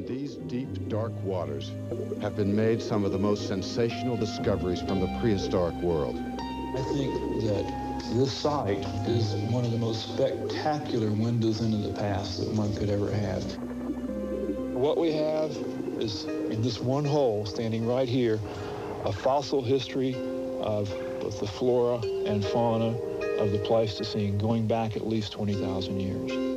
In these deep, dark waters have been made some of the most sensational discoveries from the prehistoric world. I think that this site is one of the most spectacular windows into the past that one could ever have. What we have is, in this one hole standing right here, a fossil history of both the flora and fauna of the Pleistocene going back at least 20,000 years.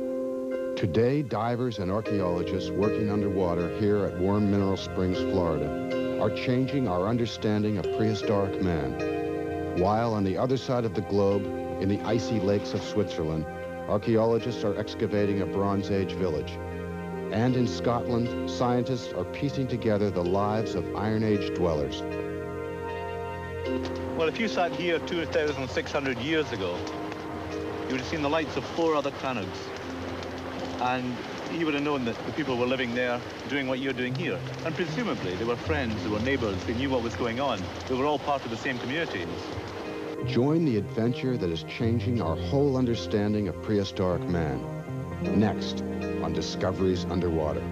Today, divers and archaeologists working underwater here at Warm Mineral Springs, Florida, are changing our understanding of prehistoric man. While on the other side of the globe, in the icy lakes of Switzerland, archaeologists are excavating a Bronze Age village. And in Scotland, scientists are piecing together the lives of Iron Age dwellers. Well, if you sat here 2,600 years ago, you would have seen the lights of four other crannogs and he would have known that the people were living there doing what you're doing here. And presumably they were friends, they were neighbors, they knew what was going on. They were all part of the same communities. Join the adventure that is changing our whole understanding of prehistoric man. Next on Discoveries Underwater.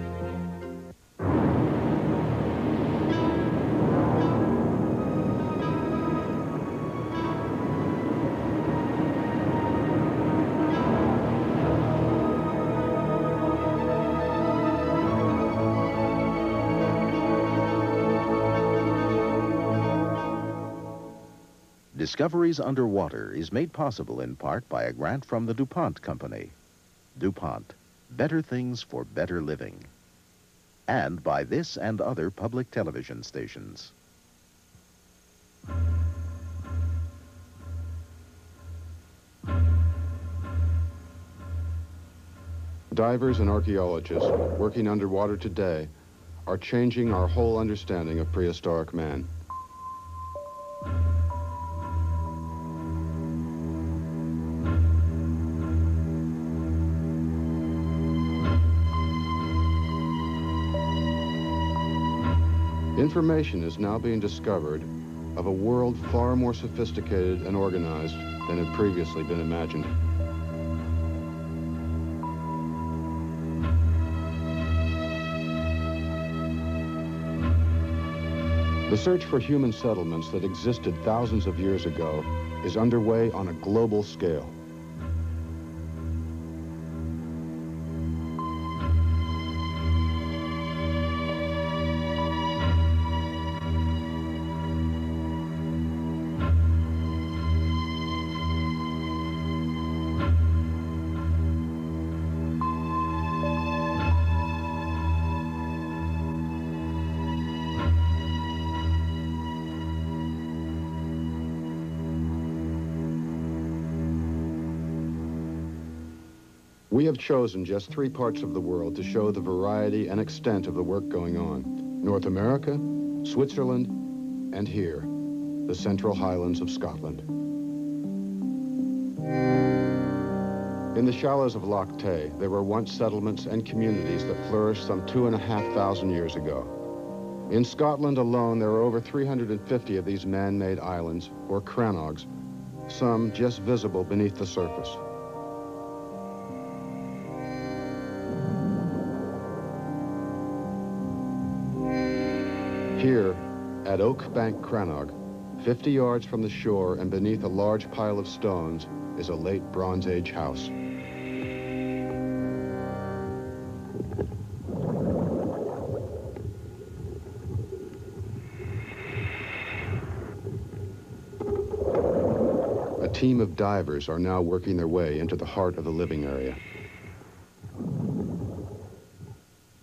Discoveries Underwater is made possible in part by a grant from the DuPont Company. DuPont, better things for better living. And by this and other public television stations. Divers and archaeologists working underwater today are changing our whole understanding of prehistoric man. Information is now being discovered of a world far more sophisticated and organized than had previously been imagined. The search for human settlements that existed thousands of years ago is underway on a global scale. We have chosen just three parts of the world to show the variety and extent of the work going on. North America, Switzerland, and here, the Central Highlands of Scotland. In the shallows of Loch Tay, there were once settlements and communities that flourished some two and a half thousand years ago. In Scotland alone, there are over 350 of these man-made islands, or crannogs, some just visible beneath the surface. Here, at Oak Bank Crannog, 50 yards from the shore and beneath a large pile of stones, is a late Bronze Age house. A team of divers are now working their way into the heart of the living area.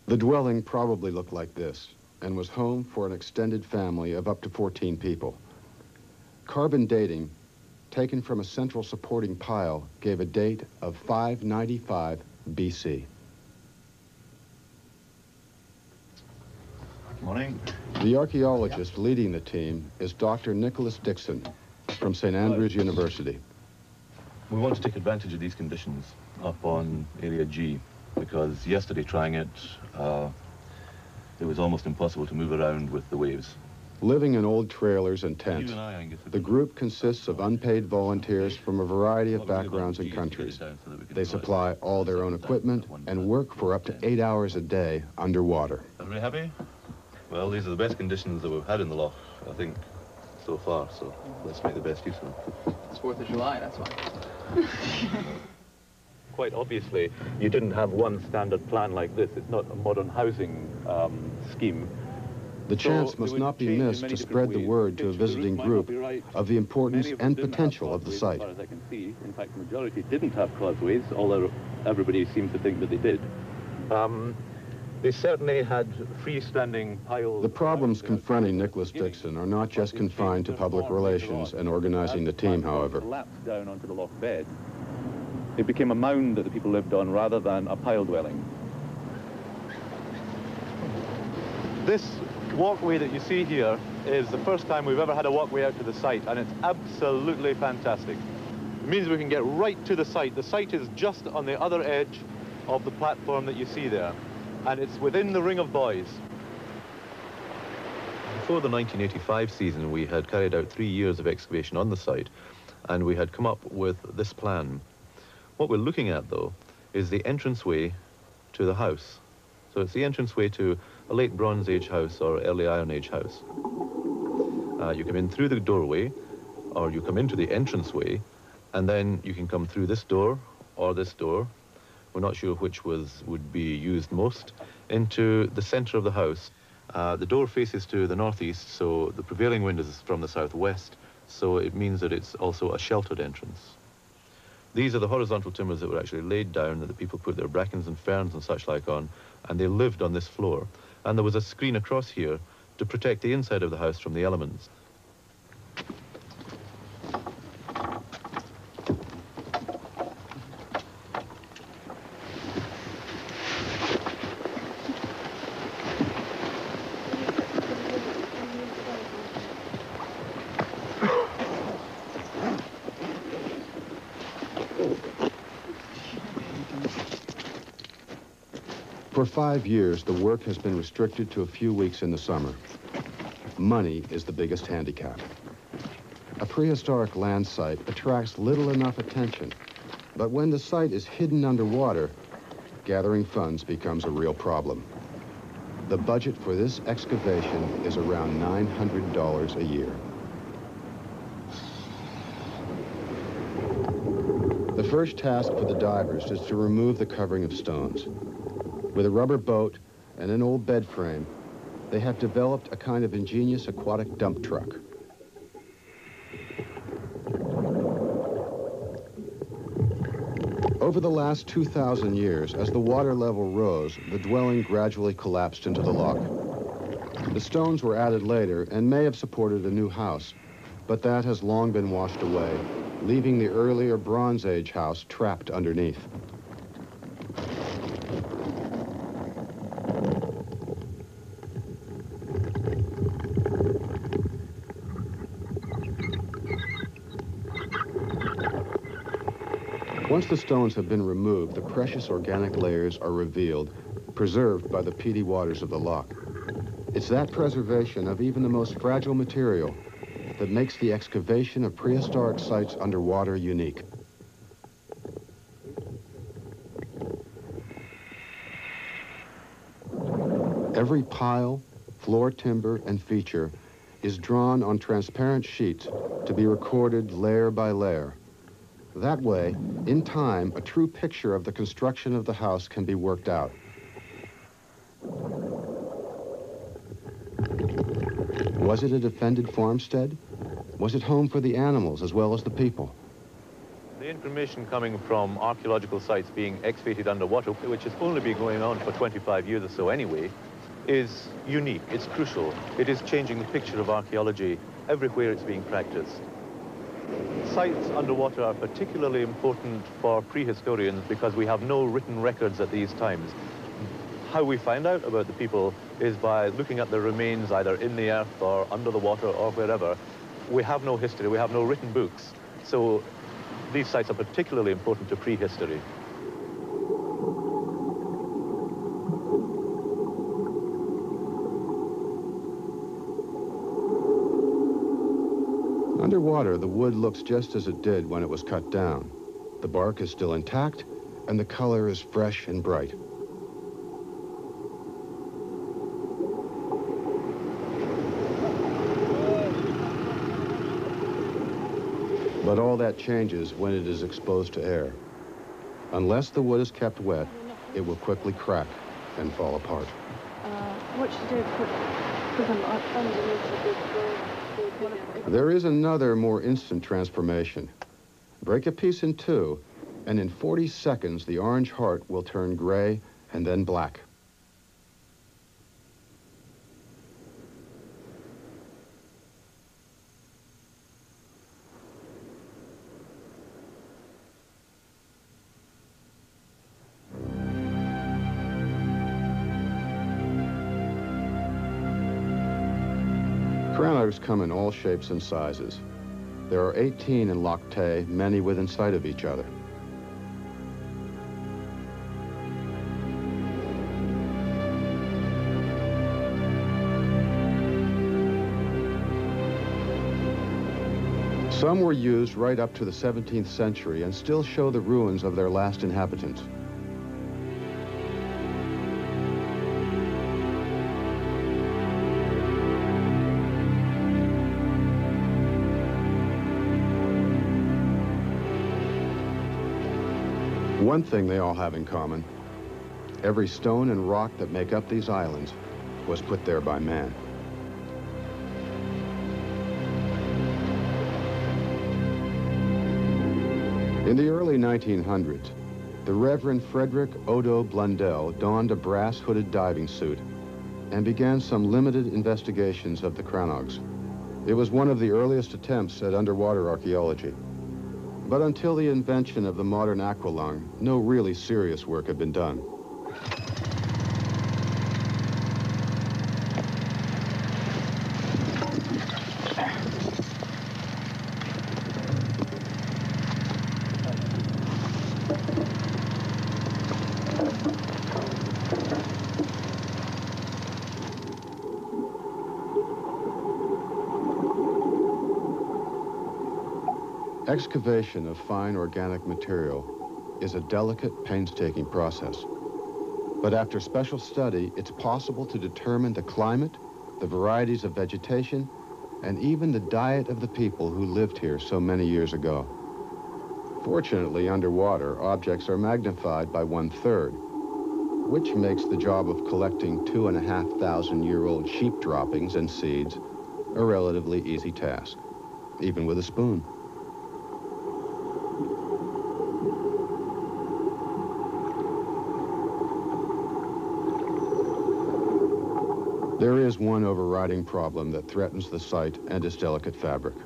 The dwelling probably looked like this and was home for an extended family of up to 14 people. Carbon dating, taken from a central supporting pile, gave a date of 595 BC. Morning. The archaeologist leading the team is Dr. Nicholas Dixon from St. Andrews University. We want to take advantage of these conditions up on Area G because yesterday trying it, uh, it was almost impossible to move around with the waves. Living in old trailers and tents, the group consists of unpaid volunteers from a variety of backgrounds and countries. They supply all their own equipment and work for up to eight hours a day underwater. Everybody happy? Well, these are the best conditions that we've had in the loch, I think, so far, so let's make the best use of them. It's 4th of July, that's why. Quite obviously, you didn't have one standard plan like this. It's not a modern housing um, scheme. The chance must not be missed to spread the word to a visiting group of the importance and potential of the site. As far as I can see, in fact, the majority didn't have causeways, although everybody seems to think that they did. Um, they certainly had freestanding piles. The problems confronting Nicholas Dixon are not just confined to public relations and organizing the team, however. Collapsed down onto the loch bed. It became a mound that the people lived on rather than a pile dwelling. This walkway that you see here is the first time we've ever had a walkway out to the site, and it's absolutely fantastic. It means we can get right to the site. The site is just on the other edge of the platform that you see there, and it's within the ring of buoys. Before the 1985 season, we had carried out three years of excavation on the site, and we had come up with this plan. What we're looking at, though, is the entranceway to the house. So it's the entranceway to a late Bronze Age house or early Iron Age house. Uh, you come in through the doorway, or you come into the entranceway, and then you can come through this door or this door. We're not sure which was would be used most into the center of the house. Uh, the door faces to the northeast, so the prevailing wind is from the southwest, so it means that it's also a sheltered entrance. These are the horizontal timbers that were actually laid down that the people put their brackens and ferns and such like on, and they lived on this floor. And there was a screen across here to protect the inside of the house from the elements. For five years, the work has been restricted to a few weeks in the summer. Money is the biggest handicap. A prehistoric land site attracts little enough attention, but when the site is hidden underwater, gathering funds becomes a real problem. The budget for this excavation is around $900 a year. The first task for the divers is to remove the covering of stones. With a rubber boat and an old bed frame, they have developed a kind of ingenious aquatic dump truck. Over the last 2,000 years, as the water level rose, the dwelling gradually collapsed into the loch. The stones were added later and may have supported a new house, but that has long been washed away, leaving the earlier Bronze Age house trapped underneath. Once the stones have been removed, the precious organic layers are revealed, preserved by the peaty waters of the loch. It's that preservation of even the most fragile material that makes the excavation of prehistoric sites underwater unique. Every pile, floor timber, and feature is drawn on transparent sheets to be recorded layer by layer. That way, in time, a true picture of the construction of the house can be worked out. Was it a defended farmstead? Was it home for the animals as well as the people? The information coming from archaeological sites being excavated underwater, which has only been going on for 25 years or so anyway, is unique, it's crucial. It is changing the picture of archaeology everywhere it's being practiced. Sites underwater are particularly important for prehistorians because we have no written records at these times. How we find out about the people is by looking at their remains either in the earth or under the water or wherever. We have no history, we have no written books. So these sites are particularly important to prehistory. Underwater, the wood looks just as it did when it was cut down. The bark is still intact, and the color is fresh and bright. But all that changes when it is exposed to air. Unless the wood is kept wet, it will quickly crack and fall apart. Uh, what should I put, put them underneath the There is another more instant transformation. Break a piece in two, and in 40 seconds, the orange heart will turn gray and then black. In all shapes and sizes. There are 18 in Loch Tay, many within sight of each other. Some were used right up to the 17th century and still show the ruins of their last inhabitants. One thing they all have in common, every stone and rock that make up these islands was put there by man. In the early 1900s, the Reverend Frederick Odo Blundell donned a brass-hooded diving suit and began some limited investigations of the Crannogs. It was one of the earliest attempts at underwater archaeology. But until the invention of the modern aqualung, no really serious work had been done. Excavation of fine organic material is a delicate, painstaking process. But after special study, it's possible to determine the climate, the varieties of vegetation, and even the diet of the people who lived here so many years ago. Fortunately, underwater, objects are magnified by one-third, which makes the job of collecting two and a half thousand year old sheep droppings and seeds a relatively easy task, even with a spoon. There is one overriding problem that threatens the site and its delicate fabric.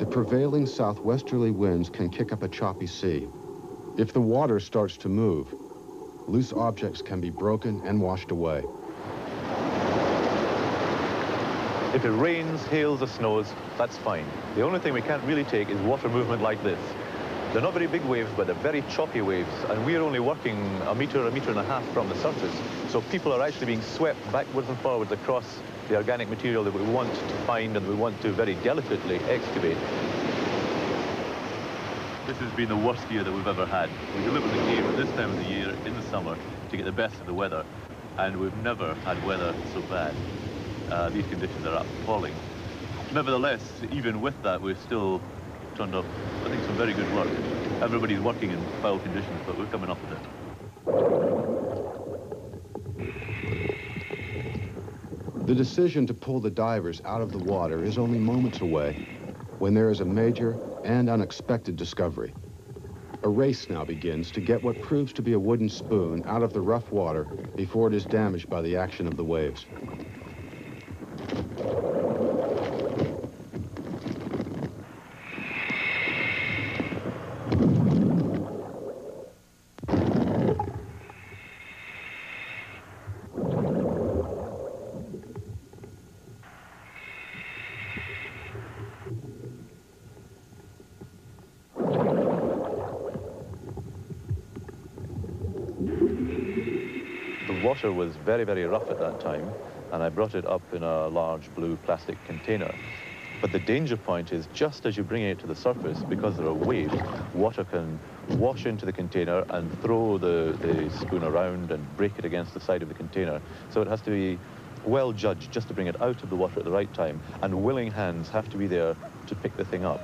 The prevailing southwesterly winds can kick up a choppy sea. If the water starts to move, loose objects can be broken and washed away. If it rains, hails, or snows, that's fine. The only thing we can't really take is water movement like this. They're not very big waves, but they're very choppy waves, and we're only working a meter, a meter and a half from the surface. So people are actually being swept backwards and forwards across the organic material that we want to find and we want to very delicately excavate. This has been the worst year that we've ever had. We deliberately came at this time of the year in the summer to get the best of the weather, and we've never had weather so bad. Uh, these conditions are appalling. Nevertheless, even with that, we've still turned up, I think, some very good work. Everybody's working in foul conditions, but we're coming up with it. The decision to pull the divers out of the water is only moments away when there is a major and unexpected discovery. A race now begins to get what proves to be a wooden spoon out of the rough water before it is damaged by the action of the waves. Water was very, very rough at that time, and I brought it up in a large blue plastic container. But the danger point is just as you're bringing it to the surface, because there are waves, water can wash into the container and throw the, the spoon around and break it against the side of the container. So it has to be well judged just to bring it out of the water at the right time, and willing hands have to be there to pick the thing up.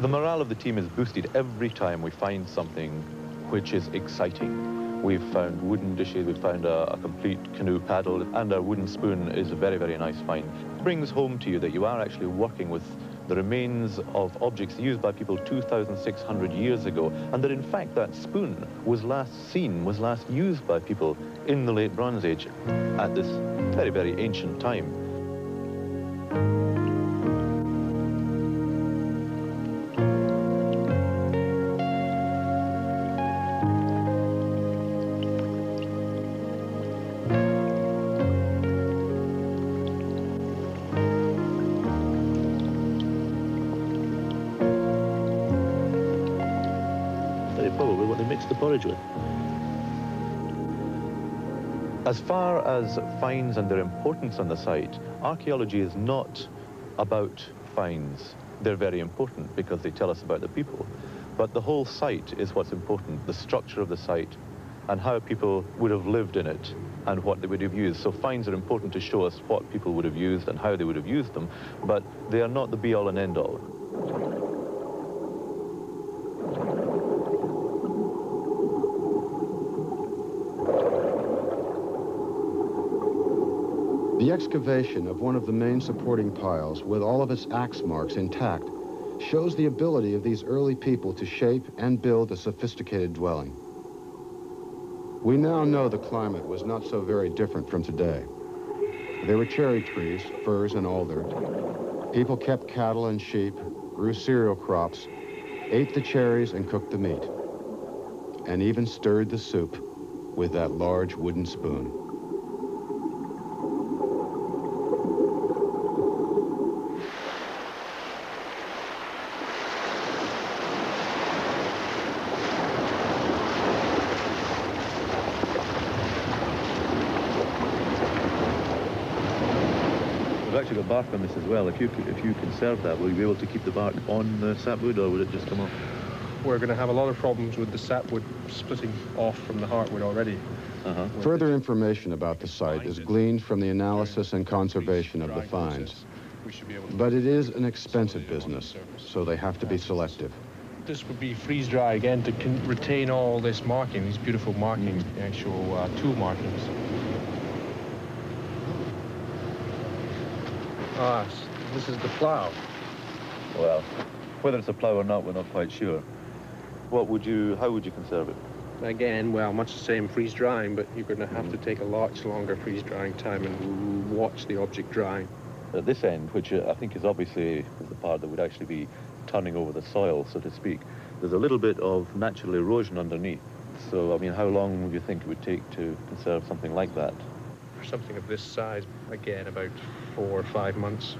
The morale of the team is boosted every time we find something which is exciting. We've found wooden dishes, we've found a, a, complete canoe paddle, and a wooden spoon is a very, very nice find. It brings home to you that you are actually working with the remains of objects used by people 2,600 years ago, and that in fact that spoon was last seen, was last used by people in the late Bronze Age at this very, very ancient time. As far as finds and their importance on the site, archaeology is not about finds. They're very important because they tell us about the people. But the whole site is what's important, the structure of the site and how people would have lived in it and what they would have used. So finds are important to show us what people would have used and how they would have used them, but they are not the be-all and end-all. The excavation of one of the main supporting piles with all of its axe marks intact shows the ability of these early people to shape and build a sophisticated dwelling. We now know the climate was not so very different from today. There were cherry trees, firs and alder. People kept cattle and sheep, grew cereal crops, ate the cherries and cooked the meat, and even stirred the soup with that large wooden spoon. actually got bark on this as well. If you if you conserve that, will you be able to keep the bark on the sapwood, or would it just come off? We're going to have a lot of problems with the sapwood splitting off from the heartwood already. Uh -huh. Further information about the site is gleaned from the analysis and conservation of the finds. But it is an expensive business, so they have to be selective. This would be freeze dry again to retain all this marking, these beautiful markings, the actual uh, tool markings. Ah, this is the plow. Well, whether it's a plow or not, we're not quite sure. What would you, how would you conserve it? Again, well, much the same freeze drying, but you're going to have mm. to take a much longer freeze drying time and watch the object drying. At this end, which uh, I think is obviously is the part that would actually be turning over the soil, so to speak, there's a little bit of natural erosion underneath. So, I mean, how long would you think it would take to conserve something like that? For something of this size, again, about four or five months.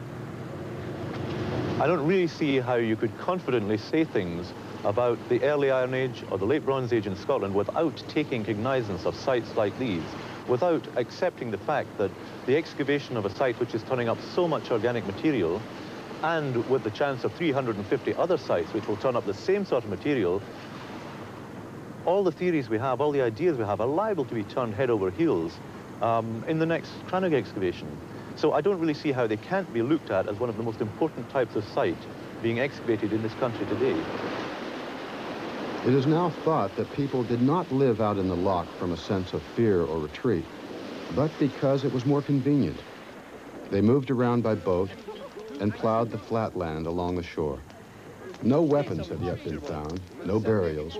I don't really see how you could confidently say things about the early Iron Age or the late Bronze Age in Scotland without taking cognizance of sites like these, without accepting the fact that the excavation of a site which is turning up so much organic material and with the chance of 350 other sites which will turn up the same sort of material, all the theories we have, all the ideas we have are liable to be turned head over heels um, in the next Crannog excavation. So I don't really see how they can't be looked at as one of the most important types of site being excavated in this country today. It is now thought that people did not live out in the loch from a sense of fear or retreat, but because it was more convenient. They moved around by boat and plowed the flat land along the shore. No weapons have yet been found, no burials,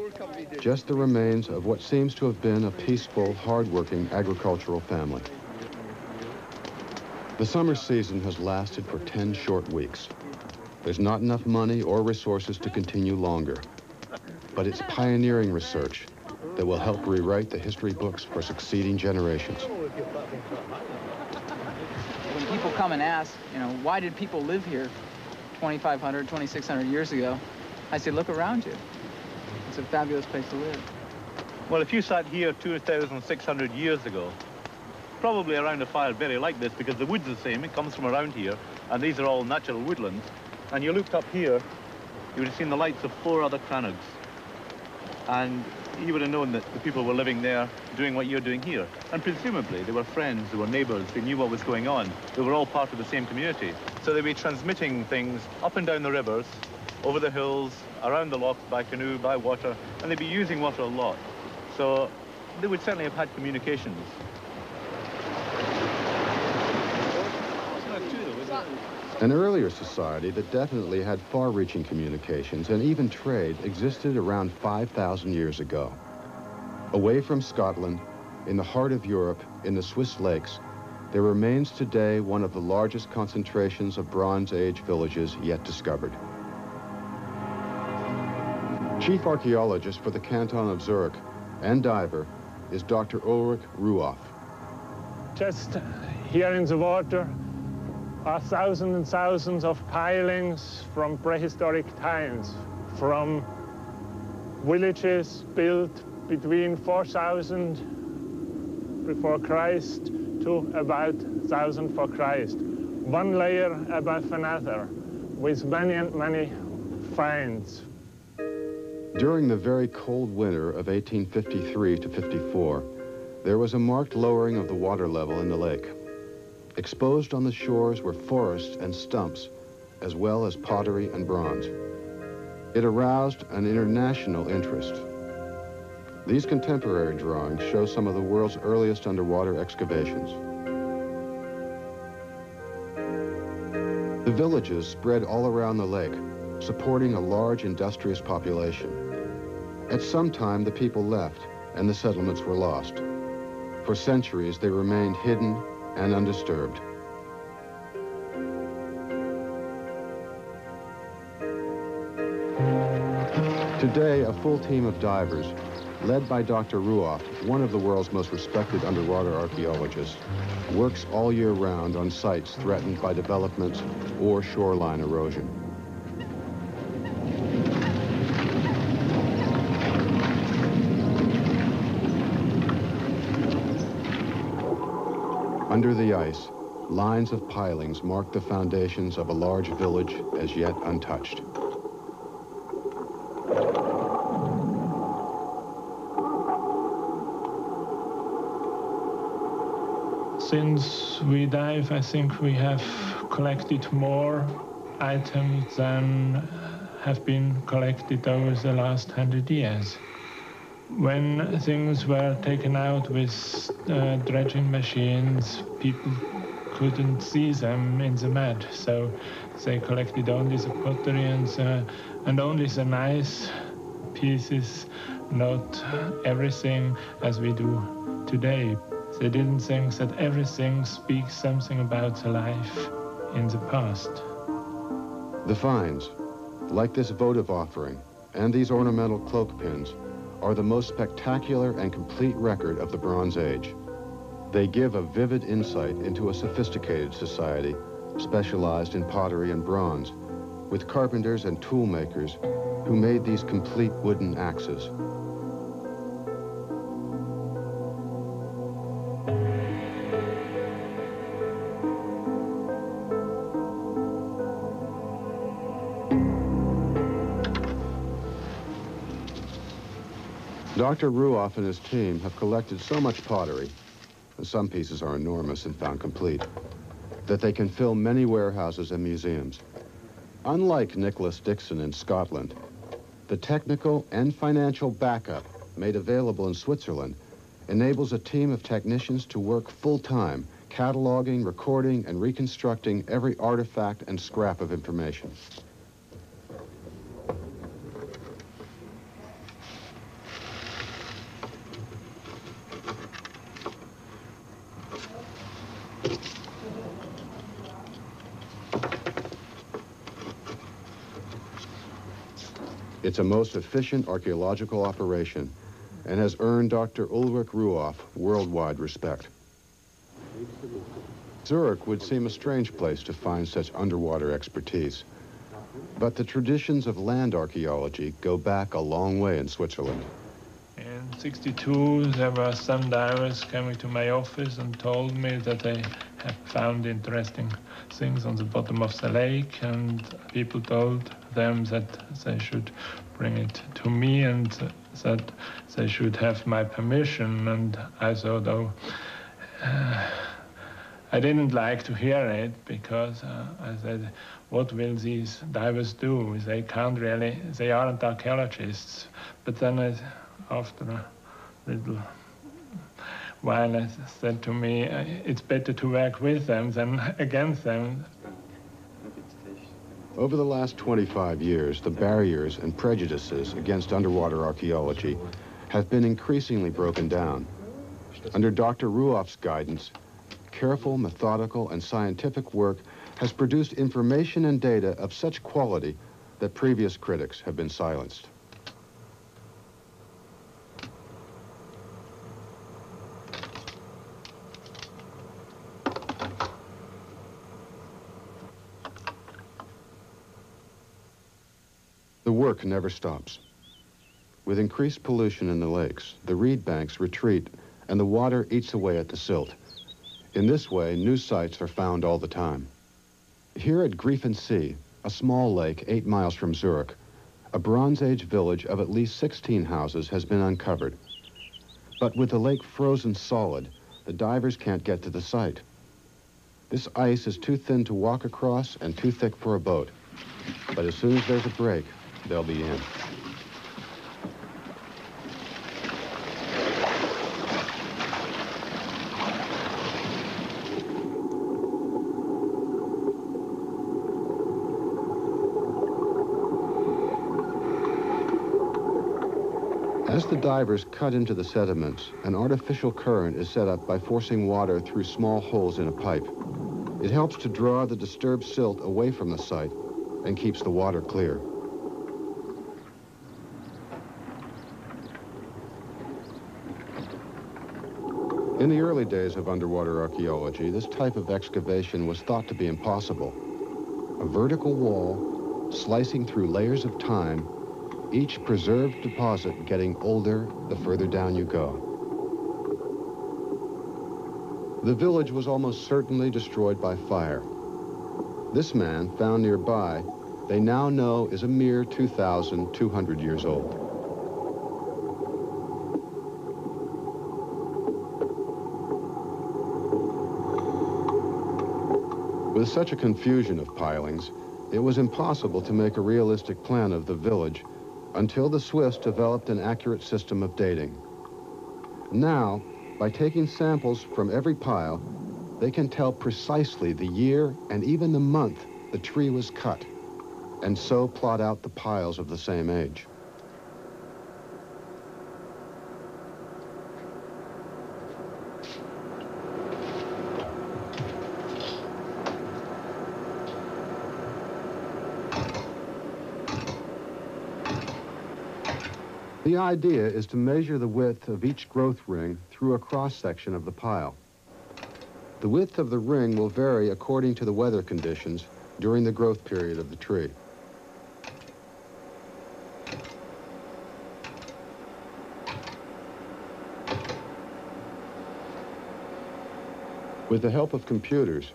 just the remains of what seems to have been a peaceful, hard-working agricultural family. The summer season has lasted for 10 short weeks. There's not enough money or resources to continue longer. But it's pioneering research that will help rewrite the history books for succeeding generations. When people come and ask, you know, why did people live here 2,500, 2,600 years ago? I say, look around you. It's a fabulous place to live. Well, if you sat here 2,600 years ago, probably around a fire very like this because the wood's the same, it comes from around here, And these are all natural woodlands. And you looked up here, you would have seen the lights of four other crannogs. And you would have known that the people were living there doing what you're doing here. And presumably they were friends, they were neighbours, they knew what was going on. They were all part of the same community. So they'd be transmitting things up and down the rivers, over the hills, around the loch by canoe, by water, and they'd be using water a lot. So they would certainly have had communications. An earlier society that definitely had far-reaching communications and even trade existed around 5,000 years ago. Away from Scotland, in the heart of Europe, in the Swiss lakes, there remains today one of the largest concentrations of Bronze Age villages yet discovered. Chief archaeologist for the canton of Zurich and diver is Dr. Ulrich Ruoff. Just here in the water are thousands and thousands of pilings from prehistoric times, from villages built between 4000 before Christ to about 1000 for Christ. One layer above another with many and many finds. During the very cold winter of 1853 to 54, there was a marked lowering of the water level in the lake. Exposed on the shores were forests and stumps, as well as pottery and bronze. It aroused an international interest. These contemporary drawings show some of the world's earliest underwater excavations. The villages spread all around the lake, supporting a large industrious population. At some time, the people left and the settlements were lost. For centuries, they remained hidden and undisturbed. Today, a full team of divers, led by Dr. Ruoff, one of the world's most respected underwater archaeologists, works all year round on sites threatened by developments or shoreline erosion. Under the ice, lines of pilings mark the foundations of a large village as yet untouched. Since we dive, I think we have collected more items than have been collected over the last hundred years when things were taken out with uh, dredging machines, people couldn't see them in the mud, so they collected only the pottery and, the, and only the nice pieces, not everything as we do today. They didn't think that everything speaks something about the life in the past. The finds, like this votive offering and these ornamental cloak pins, are the most spectacular and complete record of the Bronze Age. They give a vivid insight into a sophisticated society specialized in pottery and bronze, with carpenters and tool makers who made these complete wooden axes. Dr. Ruoff and his team have collected so much pottery, and some pieces are enormous and found complete, that they can fill many warehouses and museums. Unlike Nicholas Dixon in Scotland, the technical and financial backup made available in Switzerland enables a team of technicians to work full-time, cataloging, recording, and reconstructing every artifact and scrap of information. It's a most efficient archaeological operation and has earned Dr. Ulrich Ruoff worldwide respect. Zurich would seem a strange place to find such underwater expertise. But the traditions of land archaeology go back a long way in Switzerland. In 62, there were some divers coming to my office and told me that they had found interesting things on the bottom of the lake, and people told them that they should bring it to me and that they should have my permission. And I thought, oh, uh, I didn't like to hear it because uh, I said, what will these divers do? They can't really, they aren't archaeologists. But then I, after a little while, I said to me, uh, it's better to work with them than against them. Over the last 25 years, the barriers and prejudices against underwater archaeology have been increasingly broken down. Under Dr. Ruoff's guidance, careful, methodical, and scientific work has produced information and data of such quality that previous critics have been silenced. Work never stops. With increased pollution in the lakes, the reed banks retreat and the water eats away at the silt. In this way, new sites are found all the time. Here at Greifensee, a small lake eight miles from Zurich, a Bronze Age village of at least 16 houses has been uncovered. But with the lake frozen solid, the divers can't get to the site. This ice is too thin to walk across and too thick for a boat. But as soon as there's a break, they'll be in. As the divers cut into the sediments, an artificial current is set up by forcing water through small holes in a pipe. It helps to draw the disturbed silt away from the site and keeps the water clear. In the early days of underwater archaeology, this type of excavation was thought to be impossible. A vertical wall slicing through layers of time, each preserved deposit getting older the further down you go. The village was almost certainly destroyed by fire. This man, found nearby, they now know is a mere 2,200 years old. With such a confusion of pilings, it was impossible to make a realistic plan of the village until the Swiss developed an accurate system of dating. Now, by taking samples from every pile, they can tell precisely the year and even the month the tree was cut, and so plot out the piles of the same age. The idea is to measure the width of each growth ring through a cross-section of the pile. The width of the ring will vary according to the weather conditions during the growth period of the tree. With the help of computers,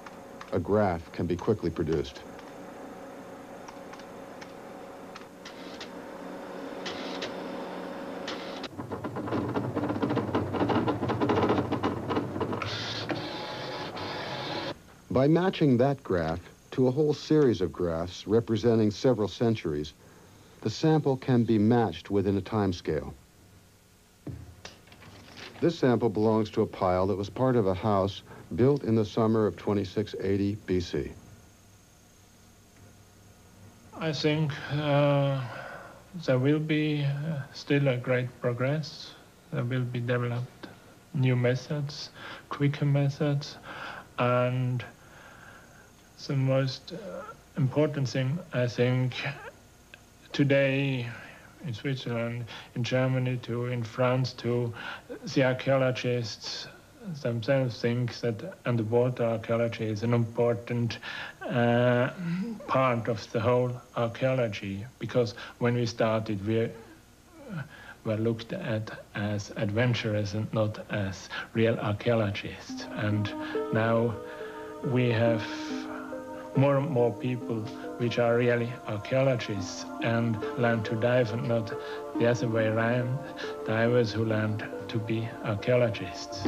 a graph can be quickly produced. By matching that graph to a whole series of graphs representing several centuries, the sample can be matched within a time scale. This sample belongs to a pile that was part of a house built in the summer of 2680 BC. I think uh, there will be uh, still a great progress. There will be developed new methods, quicker methods, and the most uh, important thing, I think, today in Switzerland, in Germany, too, in France, too, the archaeologists themselves think that underwater archaeology is an important uh, part of the whole archaeology because when we started, we were looked at as adventurers and not as real archaeologists. And now we have more and more people which are really archaeologists and learn to dive and not the other way around, divers who learn to be archaeologists.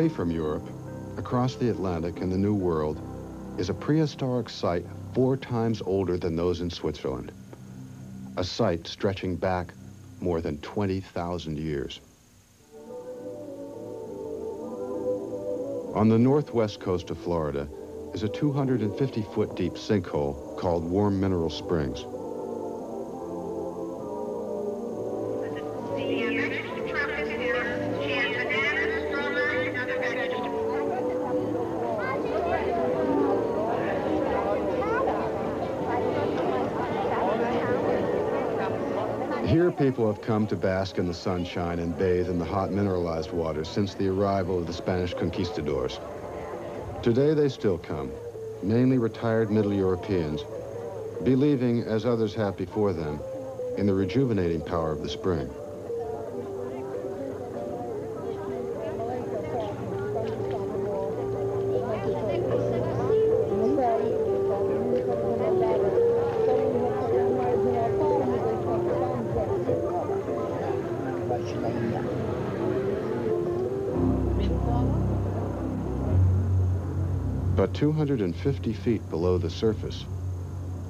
Away from Europe, across the Atlantic and the New World, is a prehistoric site four times older than those in Switzerland. A site stretching back more than 20,000 years. On the northwest coast of Florida is a 250-foot deep sinkhole called Warm Mineral Springs. People have come to bask in the sunshine and bathe in the hot mineralized waters since the arrival of the Spanish conquistadors. Today, they still come, mainly retired Middle Europeans, believing, as others have before them, in the rejuvenating power of the spring. 250 feet below the surface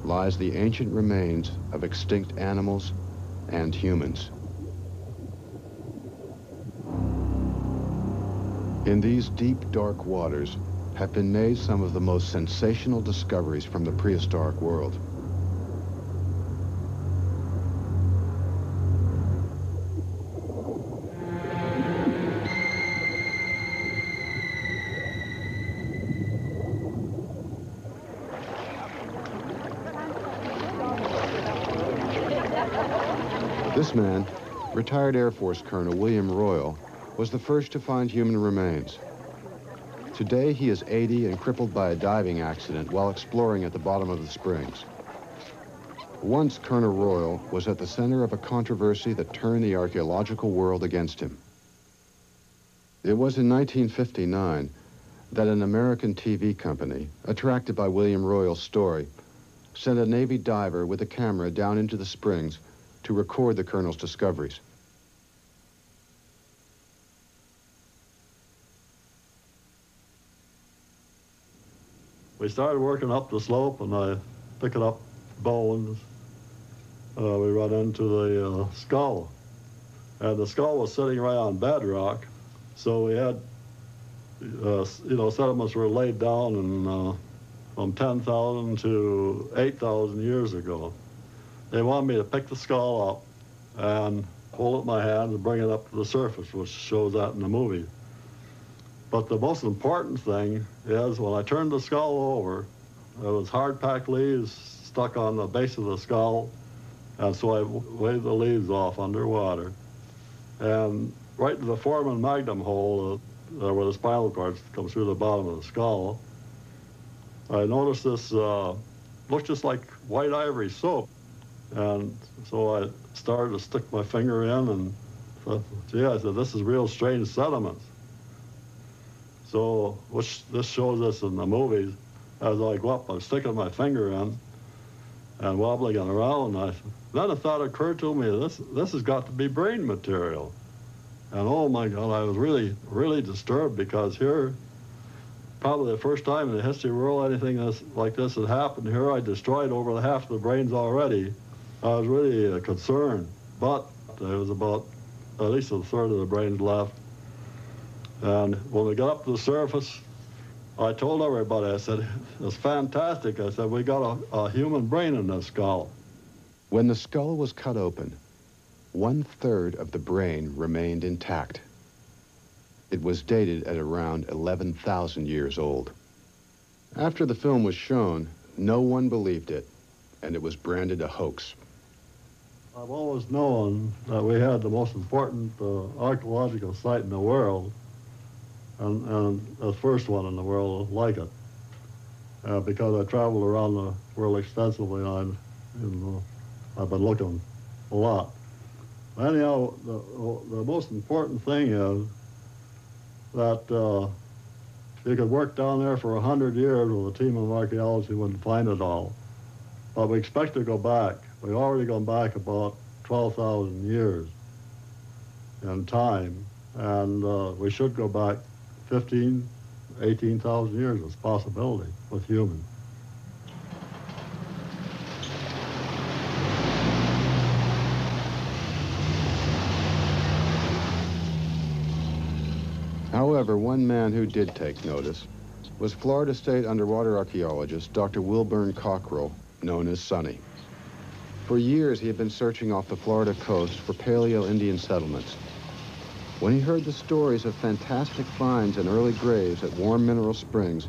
lies the ancient remains of extinct animals and humans. In these deep, dark waters have been made some of the most sensational discoveries from the prehistoric world. This man, retired Air Force Colonel William Royal, was the first to find human remains. Today, he is 80 and crippled by a diving accident while exploring at the bottom of the springs. Once, Colonel Royal was at the center of a controversy that turned the archaeological world against him. It was in 1959 that an American TV company, attracted by William Royal's story, sent a Navy diver with a camera down into the springs to record the colonel's discoveries. We started working up the slope and I picking up bones. Uh, we run into the uh, skull. And the skull was sitting right on bedrock. So we had, uh, you know, sediments were laid down uh, from 10,000 to 8,000 years ago. They wanted me to pick the skull up and hold it in my hand and bring it up to the surface, which shows that in the movie. But the most important thing is when I turned the skull over, there was hard-packed leaves stuck on the base of the skull, and so I waved the leaves off underwater. And right in the foramen magnum hole, uh, where the spinal cord comes through the bottom of the skull, I noticed this uh, looked just like white ivory soap. And so I started to stick my finger in and thought, gee, I said, this is real strange sediments. So, which this shows us in the movies, as I go up, I'm sticking my finger in, and wobbling around. And I, then a thought occurred to me, this, this has got to be brain material. And oh my God, I was really, really disturbed because here, probably the first time in the history of the world anything this, like this had happened. Here I destroyed over half the brains already. I was really uh, concerned, but there was about at least a third of the brains left. And when we got up to the surface, I told everybody, I said, it's fantastic. I said, we got a, a human brain in this skull. When the skull was cut open, one third of the brain remained intact. It was dated at around 11,000 years old. After the film was shown, no one believed it, and it was branded a hoax. I've always known that we had the most important uh, archaeological site in the world, and, and the first one in the world like it, uh, because I traveled around the world extensively and I, I've been looking a lot. Anyhow, the, the most important thing is that uh, you could work down there for a hundred years with a team of archaeologists wouldn't find it all. But we expect to go back. We've already gone back about 12,000 years in time, and uh, we should go back 15, 18,000 years as possibility with humans. However, one man who did take notice was Florida State underwater archaeologist Dr. Wilburn Cockrell, known as Sonny. For years, he had been searching off the Florida coast for Paleo-Indian settlements. When he heard the stories of fantastic finds and early graves at warm mineral springs,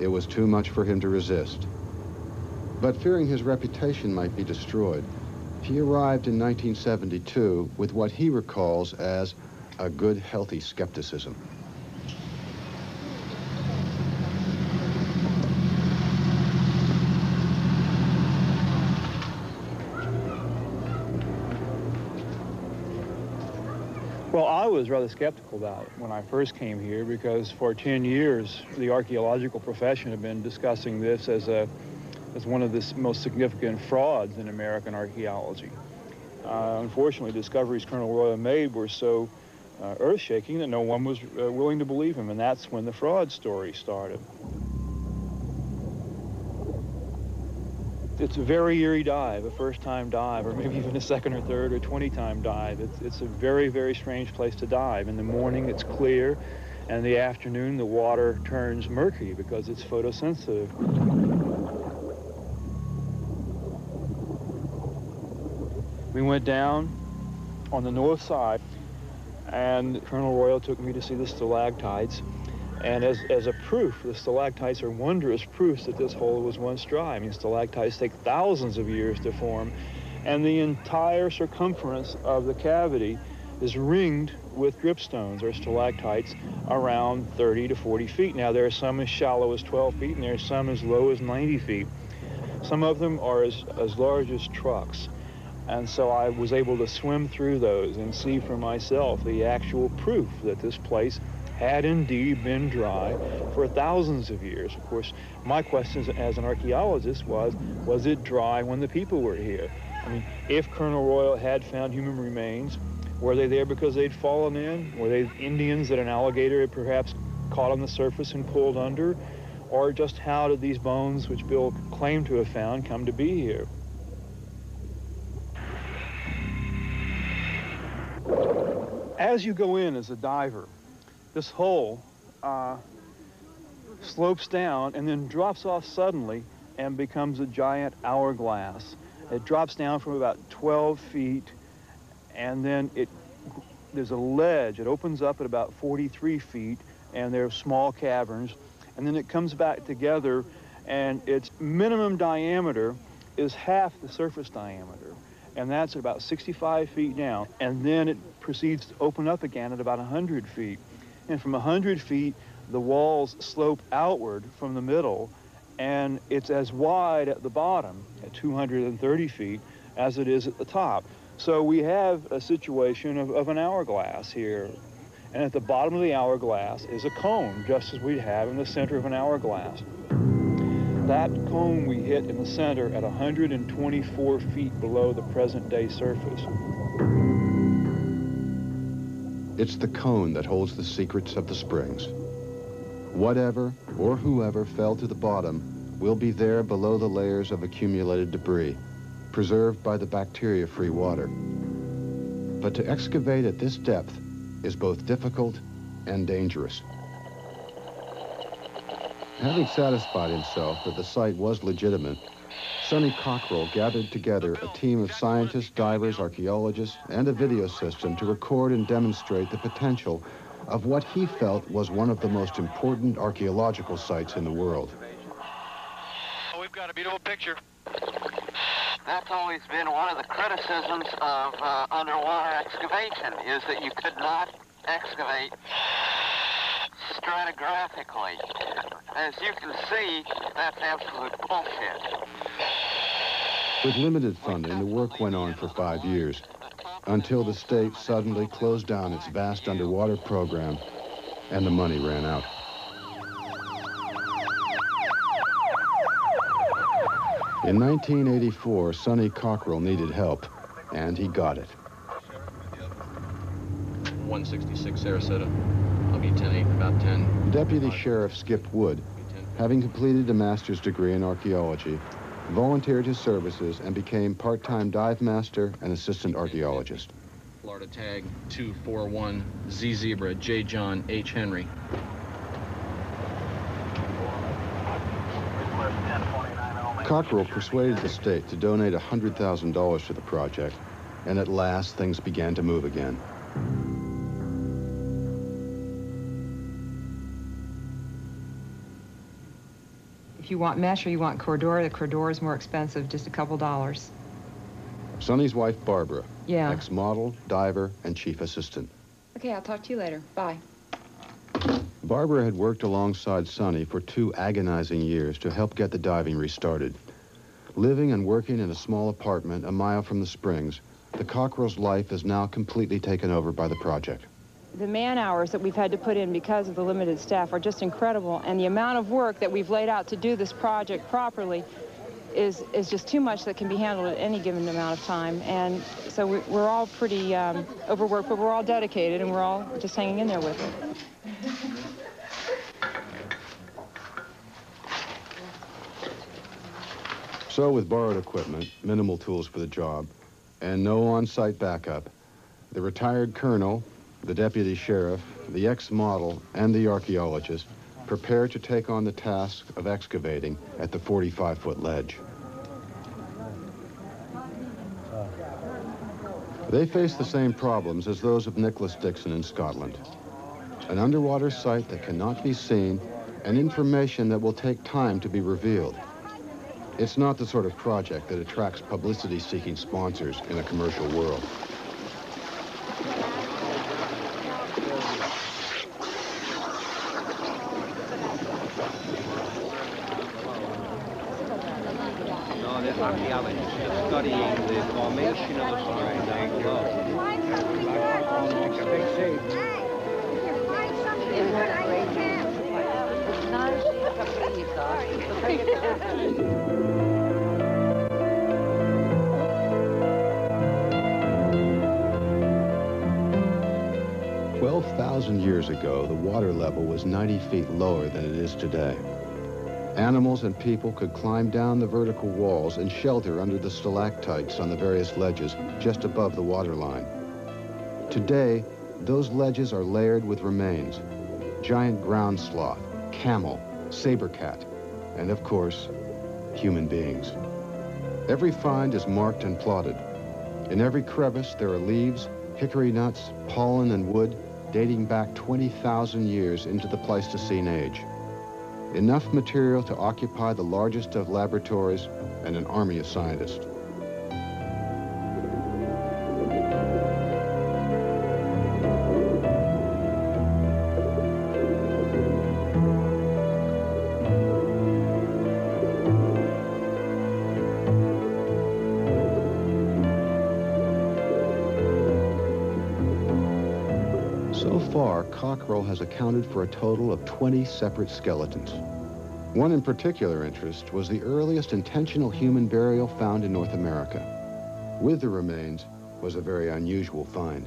it was too much for him to resist. But fearing his reputation might be destroyed, he arrived in 1972 with what he recalls as a good, healthy skepticism. Was rather skeptical about it when I first came here because for 10 years the archaeological profession had been discussing this as, a, as one of the most significant frauds in American archaeology. Uh, unfortunately, discoveries Colonel Royal made were so uh, earth-shaking that no one was uh, willing to believe him, and that's when the fraud story started. It's a very eerie dive, a first-time dive, or maybe even a second or third or 20-time dive. It's, it's a very, very strange place to dive. In the morning, it's clear, and in the afternoon, the water turns murky because it's photosensitive. We went down on the north side, and Colonel Royal took me to see the stalactites. And as, as a proof, the stalactites are wondrous proofs that this hole was once dry. I mean, stalactites take thousands of years to form, and the entire circumference of the cavity is ringed with dripstones or stalactites around 30 to 40 feet. Now, there are some as shallow as 12 feet, and there are some as low as 90 feet. Some of them are as, as large as trucks. And so I was able to swim through those and see for myself the actual proof that this place had indeed been dry for thousands of years. Of course, my question as an archaeologist was, was it dry when the people were here? I mean, if Colonel Royal had found human remains, were they there because they'd fallen in? Were they Indians that an alligator had perhaps caught on the surface and pulled under? Or just how did these bones, which Bill claimed to have found, come to be here? As you go in as a diver, this hole uh, slopes down and then drops off suddenly and becomes a giant hourglass. It drops down from about 12 feet and then it there's a ledge. It opens up at about 43 feet and there are small caverns and then it comes back together and its minimum diameter is half the surface diameter and that's about 65 feet down and then it proceeds to open up again at about 100 feet and from 100 feet, the walls slope outward from the middle, and it's as wide at the bottom, at 230 feet, as it is at the top. So we have a situation of, of an hourglass here. And at the bottom of the hourglass is a cone, just as we'd have in the center of an hourglass. that cone we hit in the center at 124 feet below the present day surface. It's the cone that holds the secrets of the springs. Whatever or whoever fell to the bottom will be there below the layers of accumulated debris, preserved by the bacteria-free water. But to excavate at this depth is both difficult and dangerous. Having satisfied himself that the site was legitimate, Sonny Cockrell gathered together a team of scientists, divers, archaeologists, and a video system to record and demonstrate the potential of what he felt was one of the most important archaeological sites in the world. Oh, we've got a beautiful picture. That's always been one of the criticisms of uh, underwater excavation, is that you could not excavate stratigraphically. As you can see, that's absolute bullshit. With limited funding, the work went on for five years, until the state suddenly closed down its vast underwater program and the money ran out. In 1984, Sonny Cockrell needed help, and he got it. 166 Sarasota. I'll be 10-8, about 10. Deputy Sheriff Skip Wood, having completed a master's degree in archaeology, volunteered his services and became part-time dive master and assistant archaeologist. Florida tag 241 Z Zebra J John H Henry. Cockrell persuaded the state to donate $100,000 to the project, and at last things began to move again. If you want mesh or you want Cordura, the Cordura is more expensive, just a couple dollars. Sonny's wife, Barbara, Yeah. ex-model, diver, and chief assistant. Okay, I'll talk to you later. Bye. Barbara had worked alongside Sonny for two agonizing years to help get the diving restarted. Living and working in a small apartment a mile from the springs, the Cockrell's life is now completely taken over by the project. The man hours that we've had to put in because of the limited staff are just incredible, and the amount of work that we've laid out to do this project properly is, is just too much that can be handled at any given amount of time. And so we, we're all pretty um, overworked, but we're all dedicated, and we're all just hanging in there with it. So with borrowed equipment, minimal tools for the job, and no on-site backup, the retired colonel, the deputy sheriff, the ex-model, and the archaeologist prepare to take on the task of excavating at the 45-foot ledge. They face the same problems as those of Nicholas Dixon in Scotland. An underwater site that cannot be seen and information that will take time to be revealed. It's not the sort of project that attracts publicity-seeking sponsors in a commercial world. Thousand years ago, the water level was 90 feet lower than it is today. Animals and people could climb down the vertical walls and shelter under the stalactites on the various ledges just above the waterline. Today, those ledges are layered with remains. Giant ground sloth, camel, saber cat, and of course, human beings. Every find is marked and plotted. In every crevice, there are leaves, hickory nuts, pollen, and wood dating back 20,000 years into the Pleistocene age. Enough material to occupy the largest of laboratories and an army of scientists. Cockrell has accounted for a total of 20 separate skeletons. One in particular interest was the earliest intentional human burial found in North America. With the remains was a very unusual find.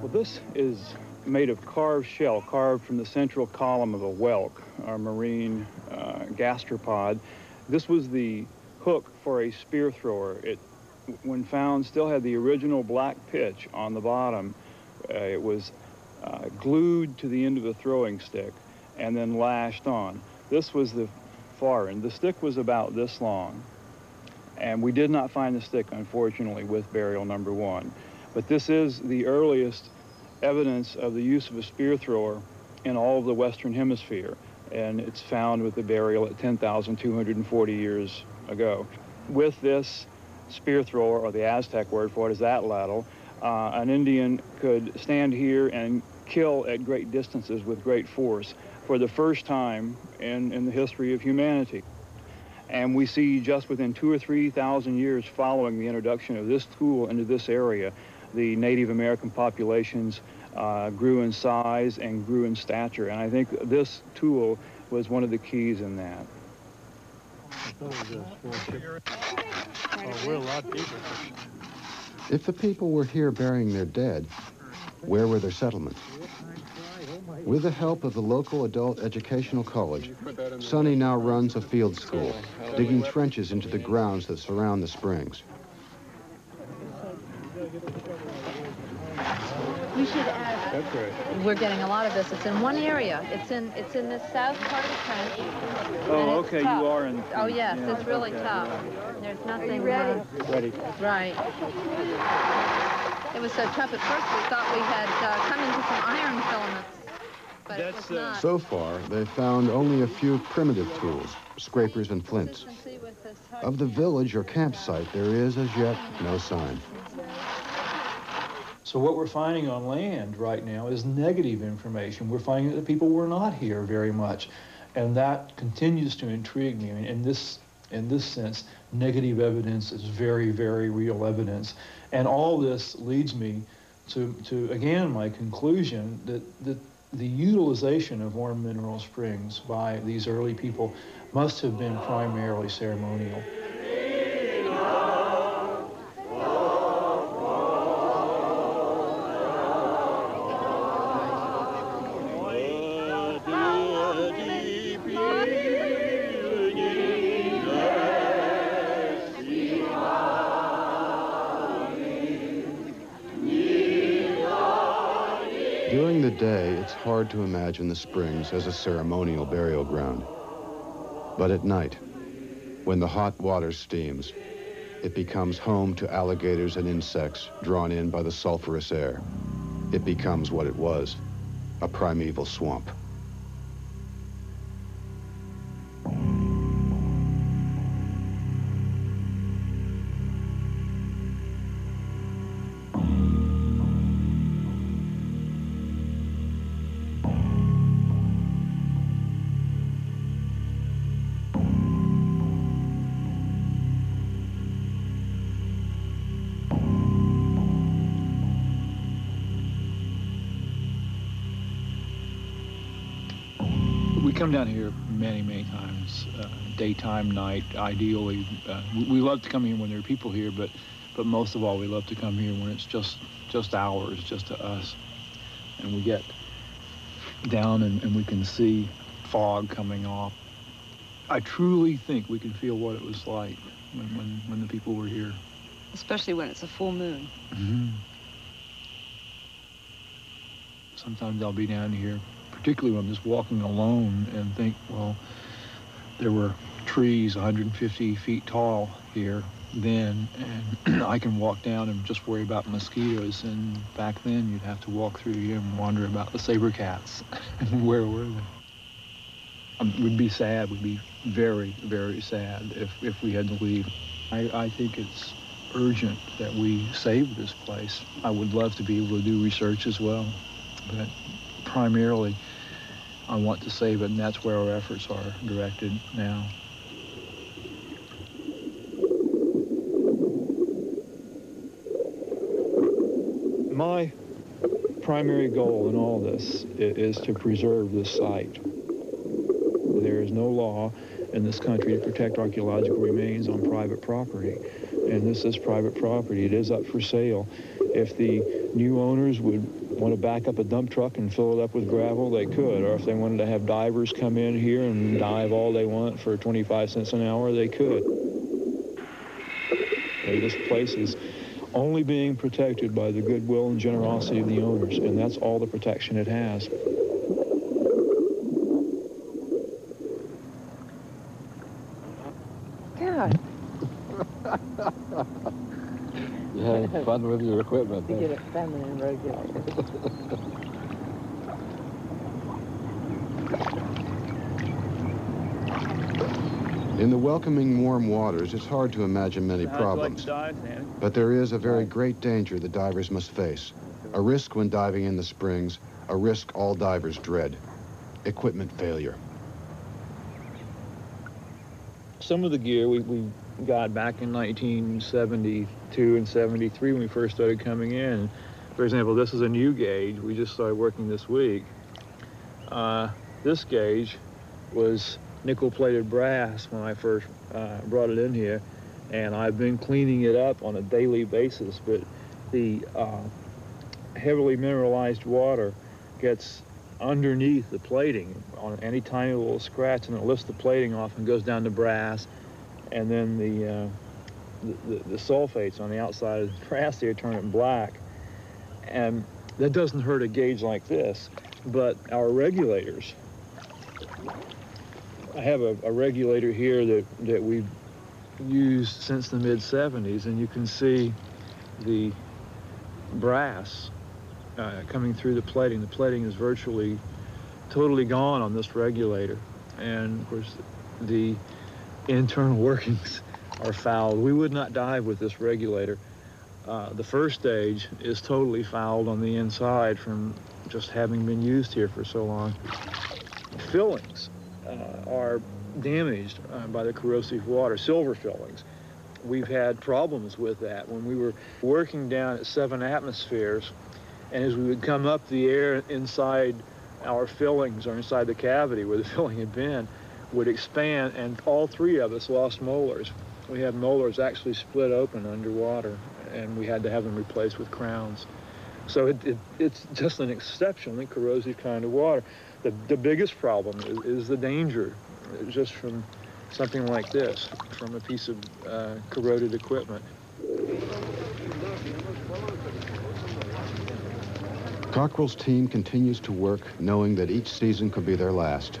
Well, this is made of carved shell, carved from the central column of a whelk, our marine uh, gastropod. This was the hook for a spear thrower. It, when found, still had the original black pitch on the bottom. Uh, it was uh, glued to the end of the throwing stick and then lashed on. This was the far end. The stick was about this long. And we did not find the stick, unfortunately, with burial number one. But this is the earliest evidence of the use of a spear thrower in all of the Western Hemisphere. And it's found with the burial at 10,240 years ago. With this spear thrower, or the Aztec word for it is atlatl, uh, an Indian could stand here and kill at great distances with great force for the first time in, in the history of humanity. And we see just within two or 3,000 years following the introduction of this tool into this area, the Native American populations uh, grew in size and grew in stature. And I think this tool was one of the keys in that. If the people were here burying their dead, where were their settlements? With the help of the local adult educational college, Sonny now runs a field school, digging trenches into the grounds that surround the springs. We should add. That's right. We're getting a lot of this. It's in one area. It's in it's in the south part of the trench. Oh, okay, tough. you are in. Oh yes, yeah, it's really okay. tough. There's nothing. ready? uh, Ready. right. It was so tough at first. We thought we had uh, come into some iron filaments, but it was not. So far, they've found only a few primitive tools, scrapers and flints. Consistency with this hard- Of the village or campsite, there is, as yet, no sign. So what we're finding on land right now is negative information. We're finding that people were not here very much, and that continues to intrigue me. In this in this sense, negative evidence is very, very real evidence, and all this leads me to to again my conclusion that that the utilization of warm mineral springs by these early people must have been primarily ceremonial. Hard to imagine the springs as a ceremonial burial ground. But at night, when the hot water steams, it becomes home to alligators and insects drawn in by the sulfurous air. It becomes what it was, a primeval swamp. Daytime, night, ideally. Uh, we, we love to come here when there are people here, but, but most of all, we love to come here when it's just, just ours, just to us. And we get down and, and we can see fog coming off. I truly think we can feel what it was like when, when, when the people were here. Especially when it's a full moon. Sometimes I'll be down here, particularly when I'm just walking alone and think, well, there were trees 150 feet tall here then, and I can walk down and just worry about mosquitoes. And back then, you'd have to walk through here and wonder about the saber cats. Where were they? Um, we'd be sad. We'd be very, very sad if, if we had to leave. I, I think it's urgent that we save this place. I would love to be able to do research as well, but primarily I want to save it, and that's where our efforts are directed now. My primary goal in all this is to preserve this site. There is no law in this country to protect archaeological remains on private property. And this is private property. It is up for sale. If the new owners would want to back up a dump truck and fill it up with gravel, they could. Or if they wanted to have divers come in here and dive all they want for 25 cents an hour, they could. This place is only being protected by the goodwill and generosity of the owners, and that's all the protection it has. God. you had fun with your equipment. You get a feminine regular. In the welcoming warm waters, it's hard to imagine many problems. But there is a very great danger the divers must face. A risk when diving in the springs, a risk all divers dread. Equipment failure. Some of the gear we, we got back in 1972 and 73 when we first started coming in. For example, this is a new gauge. We just started working this week. Uh, this gauge was nickel-plated brass when I first uh, brought it in here, and I've been cleaning it up on a daily basis, but the uh, heavily mineralized water gets underneath the plating on any tiny little scratch, and it lifts the plating off and goes down to brass, and then the, uh, the, the, the sulfates on the outside of the brass here turn it black, and that doesn't hurt a gauge like this, but our regulators I have a, a, regulator here that, that we've used since the mid-70s, and you can see the brass uh, coming through the plating. The plating is virtually totally gone on this regulator. And, of course, the internal workings are fouled. We would not dive with this regulator. Uh, the first stage is totally fouled on the inside from just having been used here for so long. Fillings uh, are damaged uh, by the corrosive water, silver fillings. We've had problems with that. When we were working down at seven atmospheres, and as we would come up, the air inside our fillings or inside the cavity where the filling had been would expand, and all three of us lost molars. We had molars actually split open underwater, and we had to have them replaced with crowns. So it, it, it's just an exceptionally corrosive kind of water. The, the biggest problem is, is the danger just from something like this, from a piece of uh, corroded equipment. Cockrell's team continues to work knowing that each season could be their last.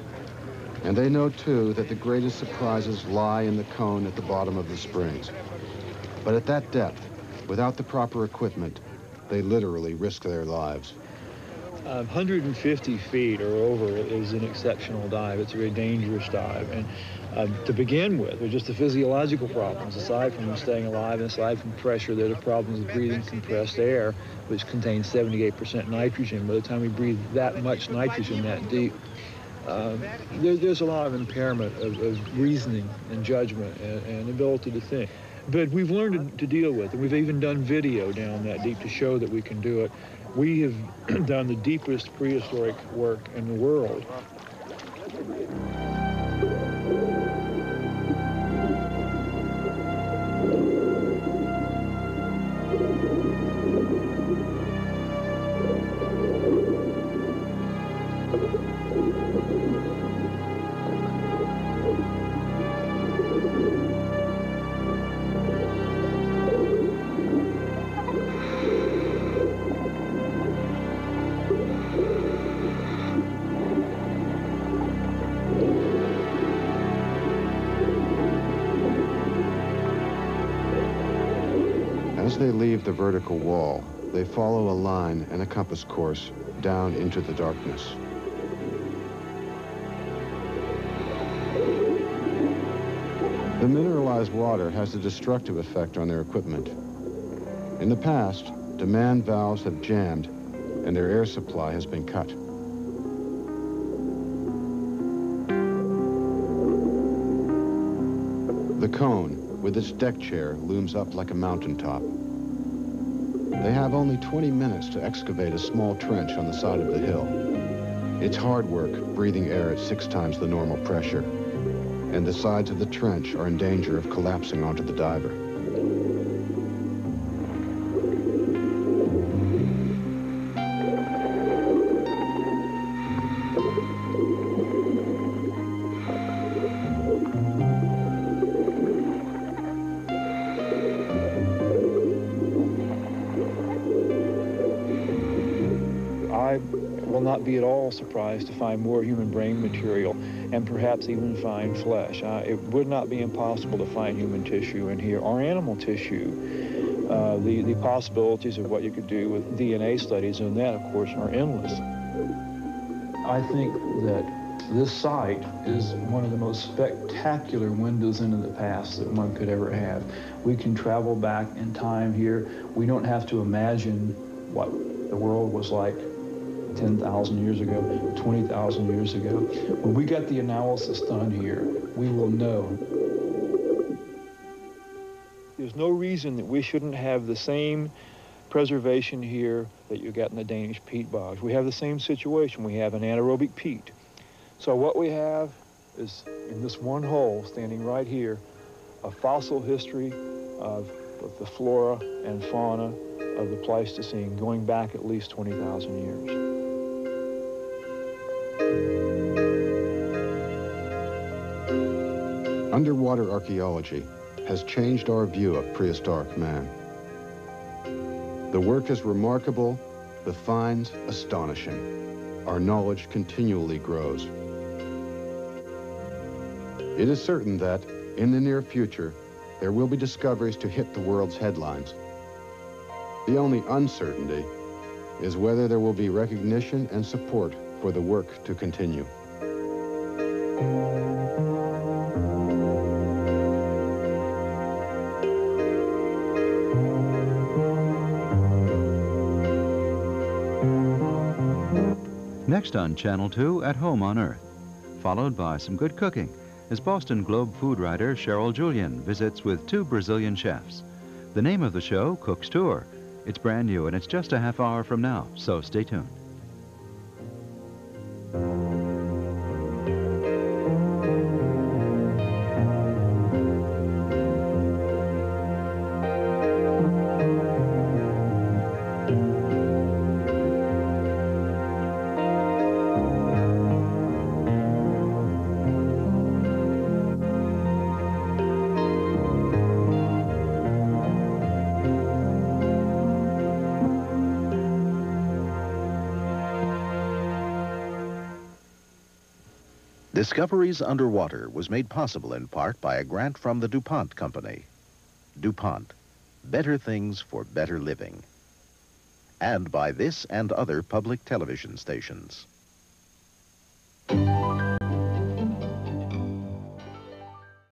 And they know, too, that the greatest surprises lie in the cone at the bottom of the springs. But at that depth, without the proper equipment, they literally risk their lives. Uh, 150 feet or over is an exceptional dive. It's a very dangerous dive. And uh, to begin with, there's just the physiological problems. Aside from staying alive and aside from pressure, there are problems with breathing compressed air, which contains 78% nitrogen. By the time we breathe that much nitrogen that deep, uh, there, there's a lot of impairment of, of reasoning and judgment and, and, ability to think. But we've learned to, to deal with it. We've even done video down that deep to show that we can do it. We have done the deepest prehistoric work in the world. Leave the vertical wall, they follow a line and a compass course down into the darkness. The mineralized water has a destructive effect on their equipment. In the past, demand valves have jammed and their air supply has been cut. The cone, with its deck chair, looms up like a mountaintop. They have only 20 minutes to excavate a small trench on the side of the hill. It's hard work breathing air at six times the normal pressure, and the sides of the trench are in danger of collapsing onto the diver. All surprised to find more human brain material and perhaps even find flesh. Uh, it would not be impossible to find human tissue in here or animal tissue. Uh, the, the possibilities of what you could do with DNA studies and that, of course, are endless. I think that this site is one of the most spectacular windows into the past that one could ever have. We can travel back in time here. We don't have to imagine what the world was like 10,000 years ago, 20,000 years ago. When we get the analysis done here, we will know. There's no reason that we shouldn't have the same preservation here that you get in the Danish peat bogs. We have the same situation. We have an anaerobic peat. So what we have is, in this one hole, standing right here, a fossil history of, of the flora and fauna of the Pleistocene going back at least 20,000 years. Underwater archaeology has changed our view of prehistoric man. The work is remarkable, the finds astonishing. Our knowledge continually grows. It is certain that, in the near future, there will be discoveries to hit the world's headlines. The only uncertainty is whether there will be recognition and support for the work to continue. Next on Channel 2, At Home on Earth, followed by some good cooking as Boston Globe food writer Sheryl Julian visits with two Brazilian chefs. The name of the show, Cook's Tour. It's brand new and it's just a half hour from now, so stay tuned. Discoveries Underwater was made possible in part by a grant from the DuPont Company. DuPont, better things for better living. And by this and other public television stations.